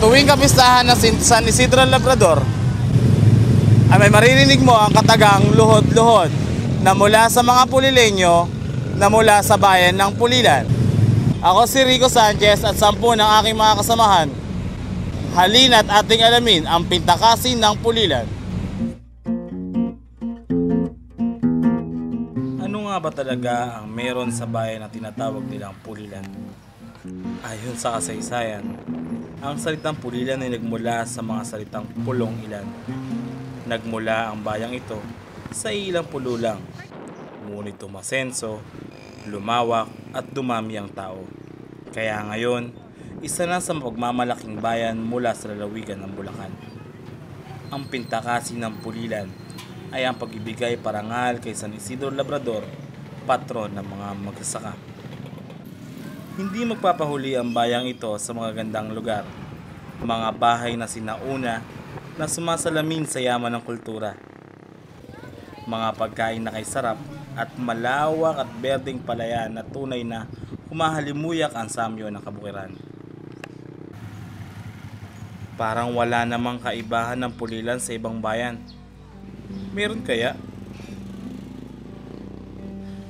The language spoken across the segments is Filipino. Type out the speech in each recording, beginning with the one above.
tuwing kapistahan Sin- San Isidro Labrador, ay may maririnig mo ang katagang luhod-luhod na mula sa mga Pulilenyo na mula sa bayan ng Pulilan. Ako si Rico Sanchez at sampu ng aking mga kasamahan. Halina't ating alamin ang pintakasin ng Pulilan. Ano nga ba talaga ang meron sa bayan na tinatawag nilang Pulilan? Ayon sa kasaysayan, ang salitang Pulilan ay nagmula sa mga salitang pulong ilan. Nagmula ang bayang ito sa ilang pulo lang. Ngunit tumasenso, lumawak at dumami ang tao. Kaya ngayon, isa na sa mapagmamalaking bayan mula sa lalawigan ng Bulacan. Ang pintakasi ng Pulilan ay ang pagibigay parangal kay San Isidro Labrador, patron ng mga magsasaka. Hindi magpapahuli ang bayang ito sa mga gandang lugar, mga bahay na sinauna na sumasalamin sa yaman ng kultura. Mga pagkain na kay sarap at malawak at berdeng palayan na tunay na humahalimuyak ang samyo ng kabukiran. Parang wala namang kaibahan ng pulilan sa ibang bayan. Meron kaya?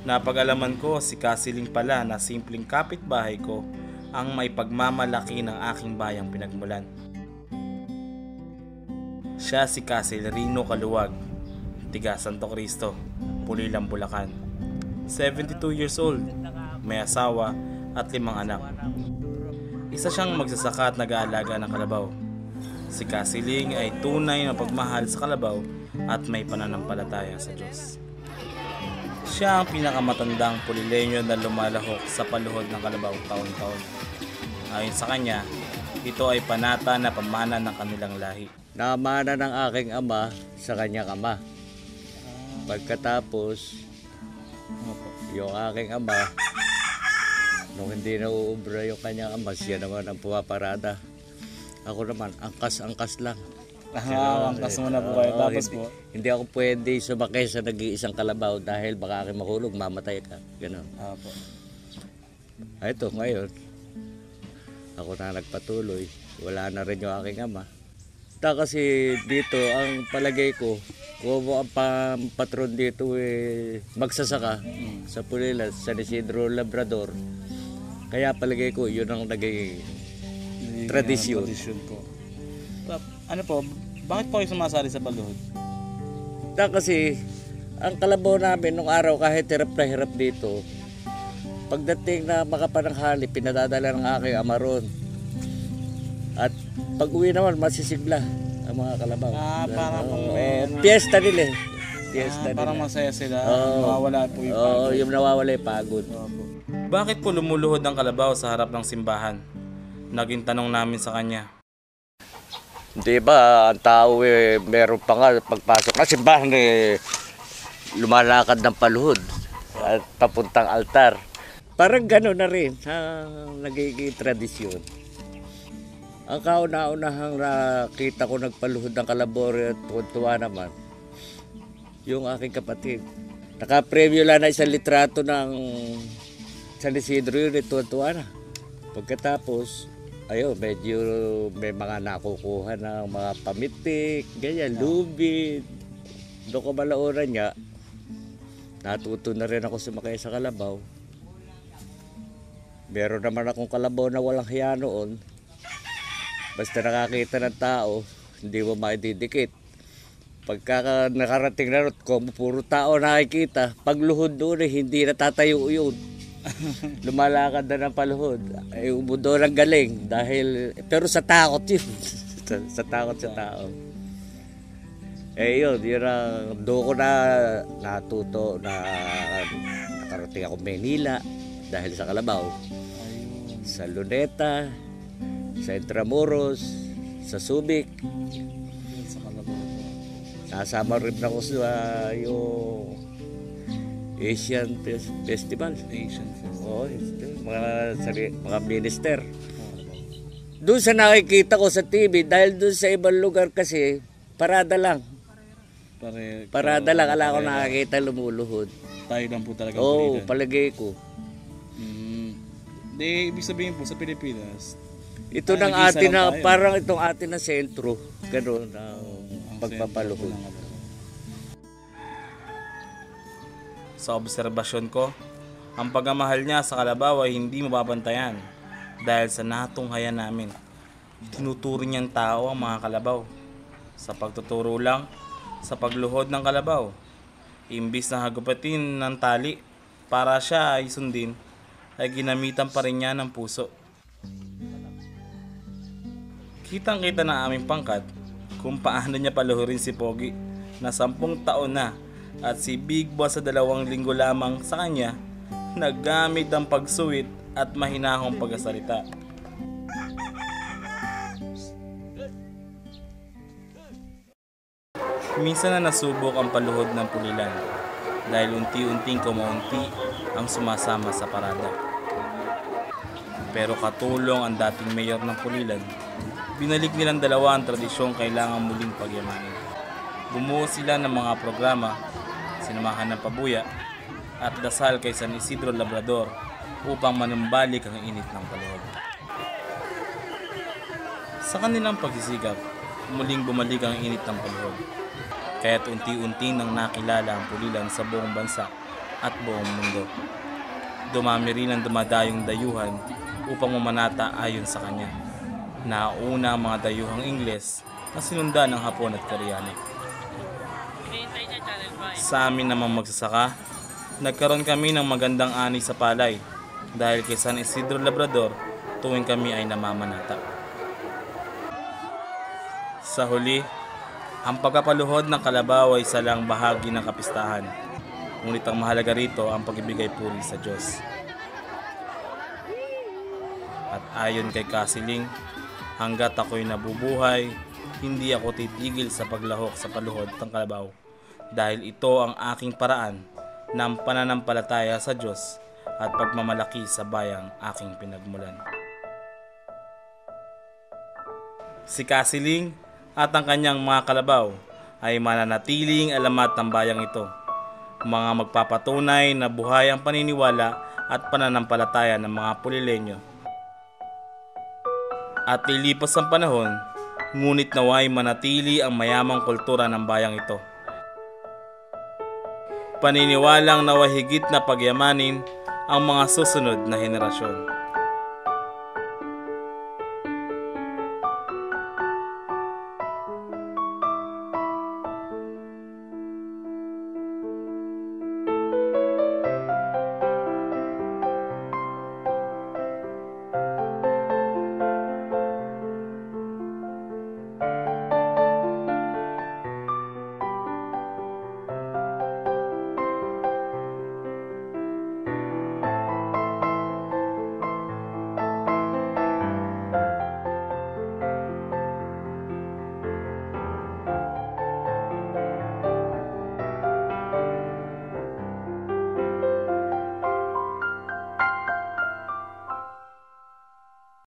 Napag-alaman ko si Kasiling pala na simpleng kapitbahay ko ang may pagmamalaki ng aking bayang pinagmulan. Siya si Casilrino Kaluwag, tiga Santo Cristo, Pulilang Bulacan. 72 years old, may asawa at limang anak. Isa siyang magsasaka at nag-aalaga ng kalabaw. Si Kasiling ay tunay na pagmahal sa kalabaw at may pananampalataya sa Diyos. Siya ang pinakamatandang pulilenyo na lumalahok sa paluhod ng kalabaw taon-taon. Ayon sa kanya, ito ay panata na pamana ng kanilang lahi. Namana ng aking ama sa kanyang ama. Pagkatapos, yung aking ama, nung hindi na uubra yung kanyang ama, siya naman ang pumaparada. Ako naman, angkas-angkas lang. Ah, angkas muna po kayo. Oo, Tapos hindi, po, Hindi ako pwede sumakay sa nag-iisang kalabaw dahil baka aking mahulog, mamatay ka. Ganun. ah, po. Ah, ito, ngayon, ako na nagpatuloy. Wala na rin yung aking ama. Ta kasi dito, ang palagay ko, kung ang pam- patron dito eh, magsasaka sa Pulilan, San Isidro Labrador. Kaya palagay ko, yun ang naging Hindi Tradisyon. ganun Tradisyon po. Ano po, bakit po kayo sumasali sa paluhod? Ta kasi, ang kalabaw namin nung araw kahit hirap na hirap dito, pagdating na makapananghali, pinadadala ng aking ama ron. At pag uwi naman, masisigla ang mga kalabaw. Ah, para pong Oo, may- piyesta nila eh. Piyesta Ah, parang nila. masaya sila. Oo. Mawawala po yung Oo, yung nawawala yung pagod. Opo. Bakit po lumuluhod ang kalabaw sa harap ng simbahan? Naging tanong namin sa kanya. Di ba, ang tao eh, meron pa nga pagpasok na simbahan eh, lumalakad ng paluhod at papuntang altar. Parang gano'n na rin ang nagiging tradisyon. Ang kauna-unahang nakita ko nagpaluhod ng kalabore at tuwa naman, yung aking kapatid. Nakapremyo lang na isang litrato ng San Isidro yun, eh, tuwa na. Pagkatapos, ayun, medyo may mga nakukuha ng mga pamitik, ganyan, lubid. Doon ko malauran niya, natuto na rin ako sumakay sa kalabaw. Meron naman akong kalabaw na walang hiya noon. Basta nakakita ng tao, hindi mo maididikit. Pagka ka- nakarating na ron, kung puro tao nakikita, pagluhod doon eh, hindi natatayo yun. Lumalakad na ng paluhod. Ay, umudo ng galing dahil, pero sa takot yun. sa, sa takot sa tao. Eh yun, yun ang doon ko na natuto na nakarating ako Manila dahil sa Kalabaw. Sa Luneta, sa Intramuros, sa Subic. Sa kalabaw. Nasama rin ako sa yung Asian Fes- Festival. Asian Fest. Oo, ito, mga, sari- mga minister. Doon sa nakikita ko sa TV, dahil doon sa ibang lugar kasi, parada lang. Pare, Parada lang, ala ko nakakita lumuluhod. tayo lang po talaga. Oo, freedom. palagay ko. Mm. Di, ibig sabihin po sa Pilipinas, Ito Ay, ng nag-iisa atin lang na, tayo. parang itong atin na sentro. Gano'n ang pagpapaluhod. Sa obserbasyon ko, ang pagmamahal niya sa kalabaw ay hindi mababantayan dahil sa natunghayan namin. Tinuturo niyang tao ang mga kalabaw. Sa pagtuturo lang, sa pagluhod ng kalabaw. Imbis na hagupatin ng tali para siya ay sundin, ay ginamitan pa rin niya ng puso. Kitang kita na aming pangkat kung paano niya paluhurin si Pogi na sampung taon na at si Big Boss sa dalawang linggo lamang sa kanya naggamit ng pagsuwit at mahinahong pagkasalita. Minsan na nasubok ang paluhod ng pulilan dahil unti-unting kumaunti ang sumasama sa parada. Pero katulong ang dating mayor ng Pulilan, binalik nilang dalawa ang tradisyong kailangan muling pagyamanin. Bumuo sila ng mga programa, sinamahan ng pabuya, at dasal kay San Isidro Labrador upang manumbalik ang init ng paluhod. Sa kanilang pagsisigap, muling bumalik ang init ng paluhod. Kaya't unti-unti nang nakilala ang pulilan sa buong bansa at buong mundo. Dumami rin ang dumadayong dayuhan upang mamanata ayon sa kanya. Nauna ang mga dayuhang Ingles na sinundan ng Hapon at Koreano. Sa amin namang magsasaka, nagkaroon kami ng magandang ani sa palay dahil kay San Isidro Labrador tuwing kami ay namamanata. Sa huli, ang pagpapaluhod ng kalabaw ay isa lang bahagi ng kapistahan. Ngunit ang mahalaga rito ang pagibigay puri sa Diyos. At ayon kay Kasiling, hanggat ako'y nabubuhay, hindi ako titigil sa paglahok sa paluhod ng kalabaw dahil ito ang aking paraan ng pananampalataya sa Diyos at pagmamalaki sa bayang aking pinagmulan. Si Kasiling at ang kanyang mga kalabaw ay mananatiling alamat ng bayang ito. Mga magpapatunay na buhay ang paniniwala at pananampalataya ng mga pulilenyo. At lilipas ang panahon, ngunit naway manatili ang mayamang kultura ng bayang ito. Paniniwalang nawahigit na pagyamanin ang mga susunod na henerasyon.